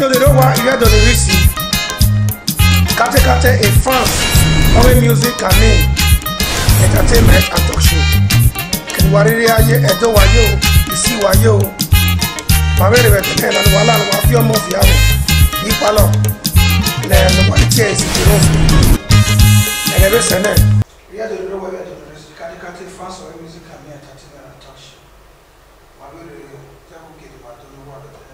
to the rowa iwe to the risi kate kate in france Only music and me entertainment and talk show kẹwàá rírí ayé ẹjọ́ wáyé o ìsí wáyé o màmí rẹ̀ tẹ̀lé ìlànà wà láàrin wà fí ọmọ fìyà rẹ̀ yípa lọ lẹ́yìn lọ́wọ́ ní tíyẹ̀ ìsìnkú rọ̀ ẹ̀rẹ́bẹ̀ sẹ́nẹ̀. iwe to the rowa iwe to the kate france Only music and me entertainment and talk show màmí rẹ̀ tẹ̀lé ìlànà wà láàrin wà fí ọmọ fìyà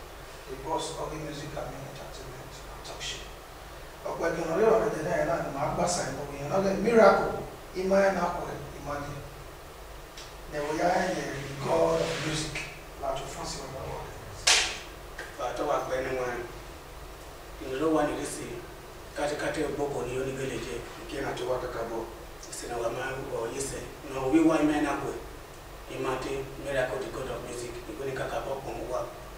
the boss of the music and entertainment production ọkwa gị nọrọ ịwa medena ya naanị ma agbasa ya na ya nọ gị miracle ime na akwụghị imanye na-ewe ya anya nyere the god of music na atụfọsi ọgbara ọgbara bàtọ́wà pẹ́ẹ́nu wọn ìrìnlọ́ wà ní lẹ́sì kátikátẹ́ gbọ́kọ̀ ní onígbélé jẹ god of music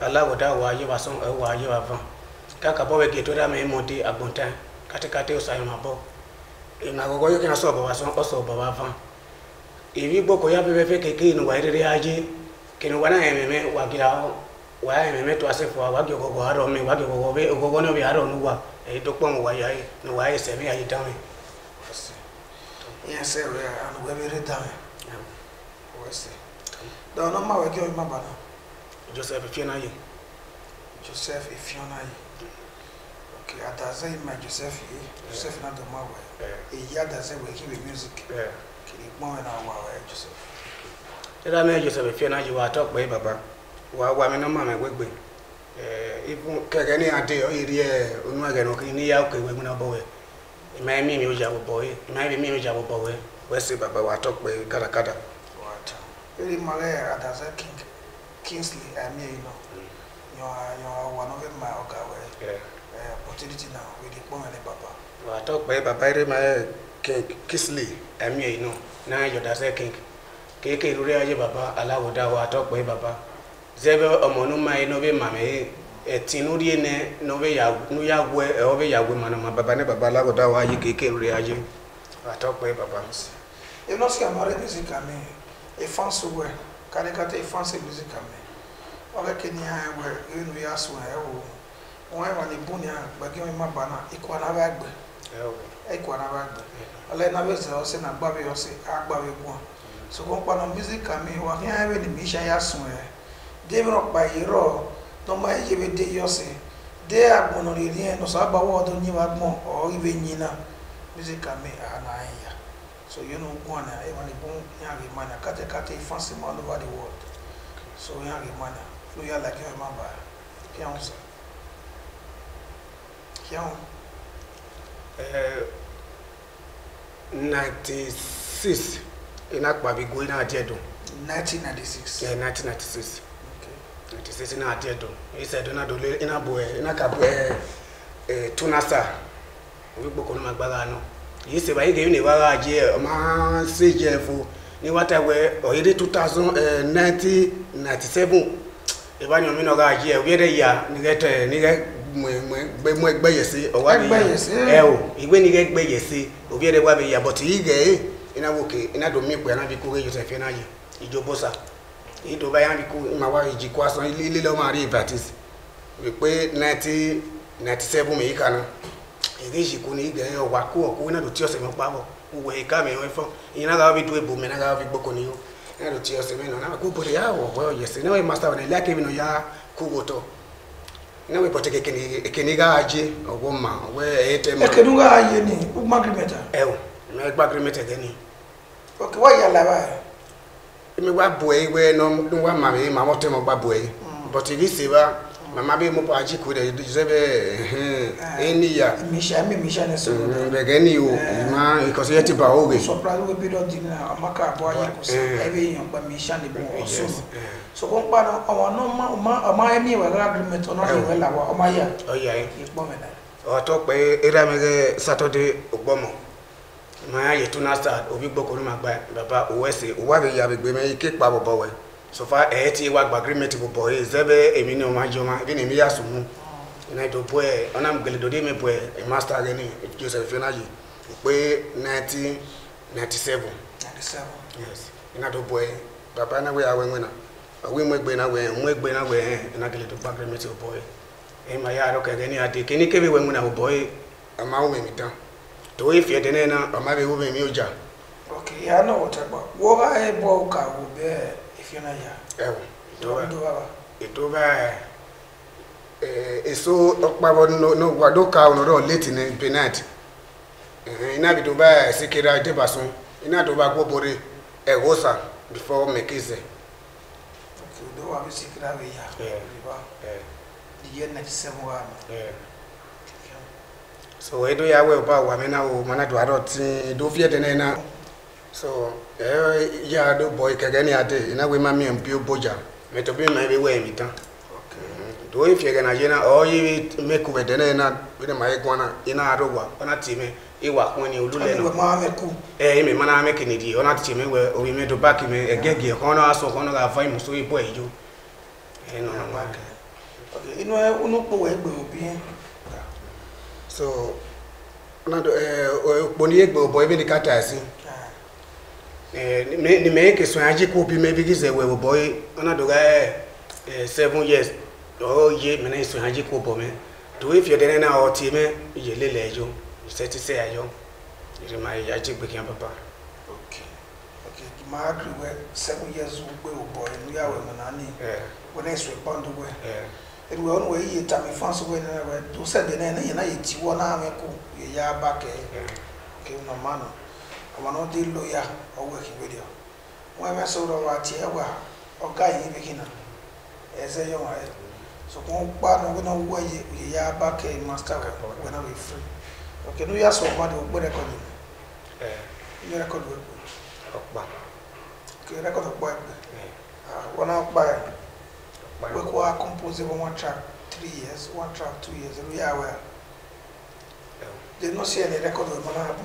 ala wada wa ye wa sɔn wa ye wa vɔn k'a ka bɔ bɛ gɛtɔ da mɛ mɔ de agbɔntan kati kati o sayɔ ma bɔ ina kɔkɔ yɔ kɛnɛ sɔ baba sɔn o sɔ baba vɔn ibi gbɔ kɔ ya bɛ bɛ fɛ kɛ kɛ nuwa yɛrɛ de y'a ye kɛnɛ wa n'a yɛ mɛmɛ wa gira wa y'a yɛ mɛmɛ to a se fɔ wa gɛ kɔkɔ arɔ mɛ wa gɛ kɔkɔ bɛ kɔkɔ ne bɛ arɔ nu wa ɛyi dɔ kpɔn wa ya ye nu wa ye sɛmɛ ayi dame. yɛn sɛ wɛ alugɛ bɛ re dame. dɔnku n'o ma wɛ kɛ o ma bana. Joseph Ifeanayi. Joseph Ifeanayi. Okay, Adaze ma Joseph yi. Joseph na dama wa. Eyi Adaze wa ekiwe music. Kiri gbọ́n na wa wa eh, Joseph. Ira mi Joseph Ifeanayi wa atọ pe baba. Wa wa mi gbegbe. Ibu eh, kẹ̀kẹ́ ni adé ìrí mi mi wa Kingsley Amino, mm. you are you are one of my Okawe. Yeah. Uh, opportunity now with the Pomele papa. Well, I talk by Baba my King Kingsley Amino. Now you're the Keke irure ayé baba aláwòdá wa atọ́pẹ́ baba ma ye baba ne baba wa keke baba. karịkata ife asị bụzi ka mme ọ ga ha egbe e e ya so e ha ewu wọn ẹwà ní bóni à gbàgé wọn má bàa náà ikú anáwó àgbẹ ikú anáwó àgbẹ ọlẹ́yìn náà bẹ̀rẹ̀ sọ̀rọ̀ sí náà ni yà sùn dé yìí ayé dé dé wa So you know Ghana, even if the boom Yangi Mana, Kate Kate fancy all over the world. So Yangi Mana, Fluya like you remember. Kion sir. Kion. Uh, 96 ina kpabi go ina adi ẹdun. 1996. Yeah, 1996. Okay. 96 ina adi ẹdun. Isa ẹdun na dole ina bo ẹ eh, ina ka bo ẹ tunasa. Obi gbogbo ni ma gbára náà. yìí ṣe báyìí kìí nìwára ajé ẹ máa ṣe jẹ fo ní wátàwẹ ọ̀yẹ́dẹ́ two thousand eh, nineteen ninety seven ìbáni omi nọ̀ra ajé ẹ wíyẹ́dẹ́ yà nírẹ́tẹ̀ mọ̀ ọ̀wá yà o wà yà bọ̀tì yìí gẹ̀ ẹ́ eh, iná iná pẹ̀ kúrẹ́ yosef yẹ egeji kuni igɛyɛ waku ɔku ina do tiɔ sɛmɛ kpabɔ uwɛ ika mɛ wɛ fɔn ina ka bi do ebo mɛ na ka bi gbɔkɔ ni yo ina do tiɔ sɛmɛ nɔ na ko bɔtɛ ya wɔ wɔ yɛsɛ ne wɔ masa wɔ ne lɛ kemi nɔ ya ku wotɔ ne wɔ bɔtɛ kekeni ekeni ka adze ɔwɔ ma ɔwɔ ɛyɛ tɛ ma. ekeni ka aye ni o ni. ok wa yala wa. emi wa bɔ ye wɛ nɔ wa ma mi mama bɛ mɔpɔ aji ko dɛ sɛbɛ e ni ya. misia mi misia ne sɔrɔ. bɛgɛ ni o ma ikɔsɔ yɛ ti ba o ge. sɔpilali wo bi dɔ di na a ma k'a bɔ a yɛ kosɛbɛ e bɛ yan gba misia de bɔ o so ma sɔgɔ nkpa na ɔmɔ n'o ma o ma o ma ye min wa k'a dun mɛ tɔ n'o ye wɛ la wa o ma ya. o ya ye i gbɔ la. ɔ tɔ pɛ era mi kɛ satɔde o gbɔ mɔ maa yɛ tuna sa o bi gbɔ kolo ma gba baba o wɛ se o wa bɛ ya bɛ gbɛ mɛ ike kpa sofa ɛyɛ eh, ti wa gba agreement bɔbɔ ye zɛbɛ emi ni o ma jɔn ma ni mi ya sumu ina do bɔɛ ɔna mi gele do de ni joseph fenaji pe yes ina papa na na egbe na egbe na eh, ina gele do gba agreement e ya ni ade kini na ama mi tan to ye ama wo mi ja. o wo b'a e fiɲɛna ya ɛwɔ dɔba dɔba èso ọ̀pábọ n'ogbàdo ka ọ̀nọ̀dọ̀ létí ní penat eh, iná bi dọba sikera debasun iná dọba gbóbore ẹ̀wọ́sà before mekese. dɔw a bɛ sikera bɛ ya iye nati sɛmu wa ma. so edo ya wɛ o ba wa mɛ na o mana do a dɔ tin do fiyɛ tɛnɛ so eh, ya do boy kege ade ina we ma mpio boja bi ma bi we mi tan mm, do e fiege na jena o oh, yi me ku bedene na bi ma e gwana ina ti olule ma me mana eh, me kini di ona we o me do back egege kono aso kono ga e eh, no na wa ke e, na do egbe e Eh, nimeke sonyaji kupi maybe kizewewe boy anadoka 7 eh, years ye me to if you na oti me ye lele yo seti se ayo ire ma yaji gbe kan papa okay okay ma agree we 7 years o boy nu ni eh e we eh we on we ye ta me we na we se na na ye na me ku ye ya ba ke eh. okay no mano ɔmo no de lawyer ɔwɔ akyibe deɛ wɔn ɛmɛ sɛ ɔwɔ ati ɛwɔ a ɔga yi bi kina ɛsɛ yɛ wɔn ayɛ so wɔn gba na wɔn awɔ yɛ yɛ yɛ aba master wɔn na wɔn efiri ok no yɛ asɔ ɔmo adi ɔgbɛ record mu ɛɛ record wɔ ɛgbɛ ɔkpa ok record ɔkpa ɛgbɛ ah wɔn akpa yɛ wɔn kɔ compose one track three years one track two years ɛnu yɛ awɛ they no see any record wɔ ɛmɛ na abo.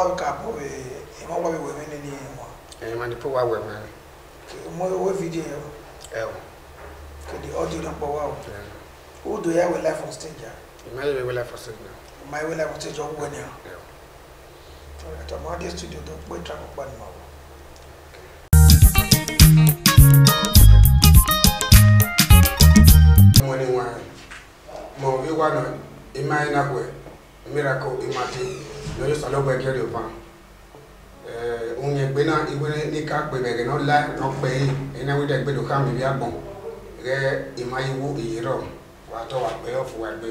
wabi ka po be e ma wabi we mene ni mo e ma ni po wa we me mo we video yo e o ke di audio don po wa o o do ya we life on stage ya e ma we life on stage na ma we life on stage o ni o e o ma de studio do pe tra ko pa ni mo wani wa mo wi wa no imai na kwe miracle imati lórí sọlọ́gbọ̀ ẹgbẹ́ rẹ̀ pa ohun ẹgbẹ́ náà ìwé ní ká pè bẹ̀rẹ̀ náà láì náà pè é iná wíjà gbẹdọ̀ ká mi bí àgbọ̀n rẹ ìmáyéwó ìyẹrọ wàá tọ́ wà pé ọ̀fọ̀ wà gbé.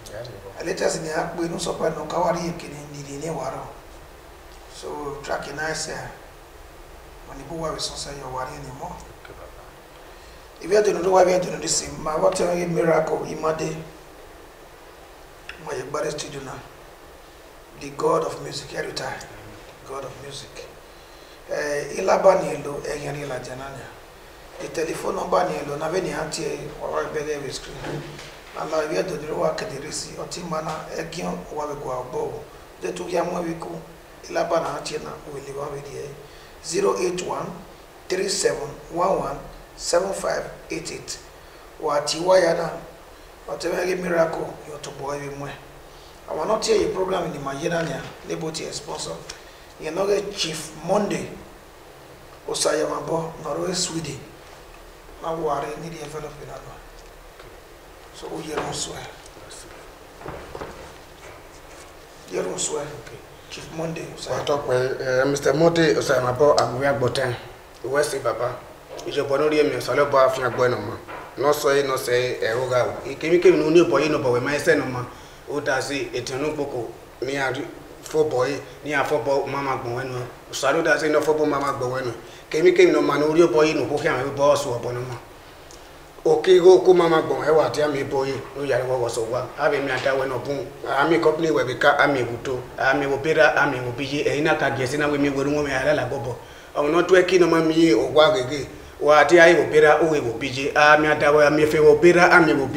elechazina ya kpụ elu nsọkwa na ụkawara ihe ekele ndidi so traki na ise mana ibu wawe sọsọ ya ụwara ni mọ ibi si ma wata onye mmiri akụ ma studio na the god of music erita god of music ịlaba n'elu enyere ịlaja n'anya the telephone number na ewe screen ala ye dodiri wa kederesi ɔti mana detu ya ilaba na ati na wele wa bi deɛ zero eight wa ti waya na ɔtɛ mɛ ɛgi miracle yɔtɔ bɔ ebi mɔɛ àwọn náà tiẹ̀ yi program ni ma yé náà nìyà níbo tiẹ̀ sponsor chief monday sweden So we oh, hear no swear. Hear no swear. Okay. Chief Monday. I talk with uh, Mr. Monday Osamabo Abuagboten. West Baba. Ìjọba lórí èmi ọ̀sálọ́bọ̀ àfihàn àgbọ̀ ẹ̀nà mọ́. Nọ́ọ̀sọ̀ yìí nọ́ọ̀sẹ̀ ẹ̀rọ ga o. Ìkémíkémi ní oníbọ̀ yìí nọ̀bọ̀ wẹ̀ máa ẹsẹ̀ nà mọ́. Ó dà sí ètò inú gbòkò ní àfọ̀bọ̀ yìí ní àfọ̀bọ̀ máma gbọ̀n wẹ́nu. Ọ̀sálọ́ dà sí ní àfọ̀bọ̀ máma gbọ̀n wẹ́nu. Kémíkémi nọ̀ mà ní orí ọ̀bọ̀ yìí nù kókè àwọn ẹ̀rọ bọ́ ọ̀sùn ọ̀bọ̀ nà mọ́. okigo kumama gbɔn he wa tia mi boye no yari wɔ wɔsɔ wa abi mi ata wɛ ami kɔpini wɛ ka ami wuto ami wo ami wo bi eyi na ka gɛsi na wemi wɛri ŋɔmi ala la bɔbɔ ɔn n'o tɔ eki nɔma mi ye o wa gege ati ayi wo pera o ami ata wɛ ami fɛ ami wo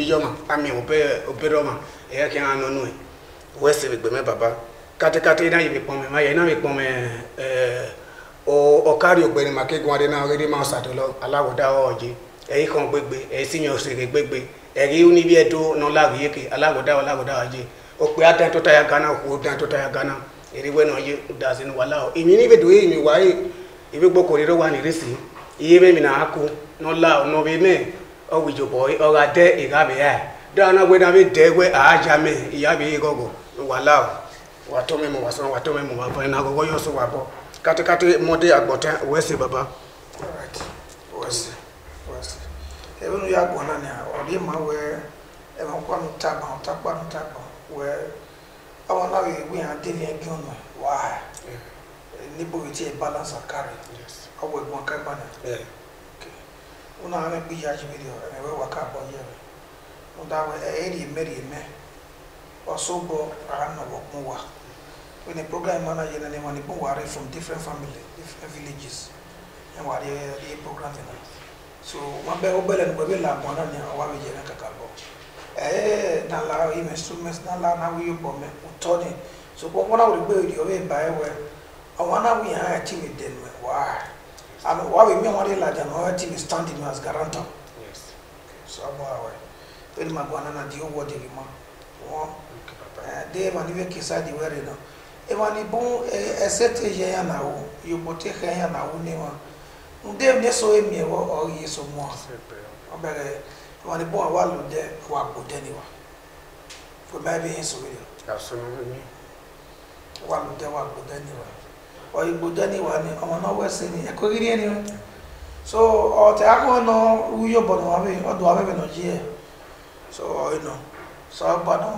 ami ha baba katikati na yi bi ma ya na eyi kan gbegbe eyi si nyɔ sege gbegbe eyi wuni bi edo nɔ lagu yeke alagoda alagoda adze okpe adan tota ya gana okpo dan tota gana eri wɛ nɔ ye dazin wala o imi ni bi do ye imi wa ye ibi gbɔ kori do wa iye bɛ mina ya dɔwɔna gbɛ na bi dɛ gbɛ aadza iya wa wa katikati ebe nu ya gbọ naanị ọ dị mma wee emekwanu taba ụtakwanu taba wee na ya dị na ego nọ waa n'igbo eti balance carry ọ bụ egwu nka gbana ụnụ ahụ ekpe ya ji mmiri ọrịa ewe waka abụọ ya ụda eri eme ọsọ ụgbọ when a program manager and anyone people are from different families, different villages, and what so wọn bɛ o bɛlɛ nugu bɛ laa bɔnna ni awa bɛ yɛlɛ ka kaka bɔ ɛɛ na la yi mɛ su mɛ na la na yi bɔ mɛ o tɔ ni so bɔn wɔna wuli gbɛ yi o bɛ ba yɛ wɛ ɔwɔ na wi hã ti mi den mɛ waa ami wa bɛ mi wɔn de lajɛ mɛ ɔyɛ ti mi stand mi as guarantor so eh, eh, eh, a bɔ awɛ o de ma bɔnna na di o wɔ de bi ma wɔn ɛɛ de ma ni bɛ kisa di wɛrɛ na e ma ni bon ɛsɛ te yɛ yan na o yobo te hɛ yan na o ne ma. ndem ne so emie wɔ ɔyɛ so mu a ɔbɛrɛ wɔne bɔn wa lo dɛ wa bo dɛ ni wa fo mɛ e bi yin so wi de wa lo dɛ wa bo dɛ ni wa ɔyɛ bo dɛ ni wa ni ɔmɔ náà wɛ se ni ɛkɔ yiri yɛ ni o so ɔtɛ akɔ e nɔ wuyɔ bɔ nɔ wa bi ɔdo wa bɛ bɛ nɔ dzi yɛ so ɔyɛ nɔ so ɔgba nɔ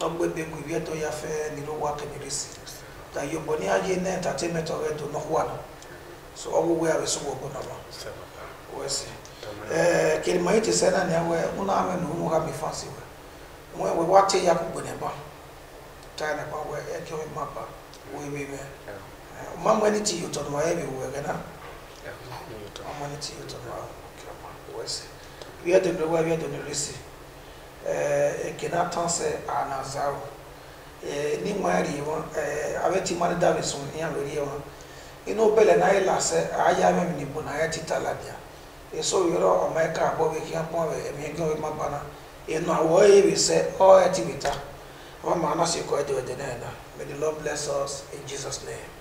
ɔgbɛ bi gu ibi ɛtɔ ya fɛ ni lo wa kɛmɛ bi si ta yɔ bɔ ni adi yɛ nɛ entertainment ɔyɛ do nɔ wa nɔ. so ọgwụgwọ eh, ya resị ụgbọ ọbụla wesi ee kelima iche se na ewe ụlọ amị na ụmụ ha mifansi we nwe we wate ya kugbe na ba taa na ba we eke we mapa we we we ma mwe ni ebe we gana ma mwe ni ti yoto nwa wesi bia de nwa bia de ee eke na ee ee abeti ina bɛlɛ na ayi lasɛ aya mɛ mini bona aya e e ti ta la bia eso yɔrɔ ɔmɛ ka bɔ bɛ kia pɔn bɛ ɛmɛ gɛn bɛ ma bana ina wɔ ye bi sɛ ɔyɛ ti bi ta ɔmɛ ana si kɔ ɛdi wɛ dɛ na yɛ na may the lord bless us in jesus name.